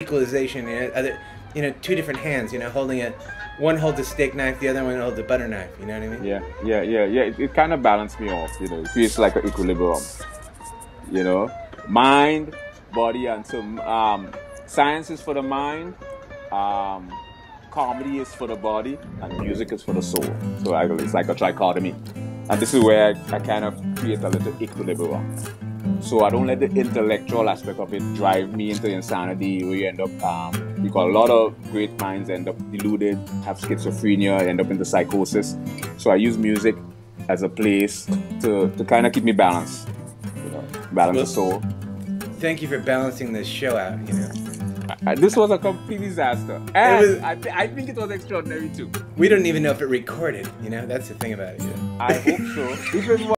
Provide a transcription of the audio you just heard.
equalization. Know, other, you know, two different hands. You know, holding it, one holds a steak knife, the other one holds a butter knife. You know what I mean? Yeah, yeah, yeah, yeah. It, it kind of balanced me off. You know, it feels like an equilibrium. You know, mind, body, and so um, science is for the mind. Um, comedy is for the body, and music is for the soul. So I, it's like a trichotomy. And this is where I, I kind of create a little equilibrium. So I don't let the intellectual aspect of it drive me into insanity where you end up, um, because a lot of great minds end up deluded, have schizophrenia, end up into psychosis. So I use music as a place to, to kind of keep me balanced, you know, balance well, the soul. Thank you for balancing this show out, you know. This was a complete disaster. And was, I, th- I, think it was extraordinary too. We don't even know if it recorded, you know? That's the thing about it. Yeah. I hope so.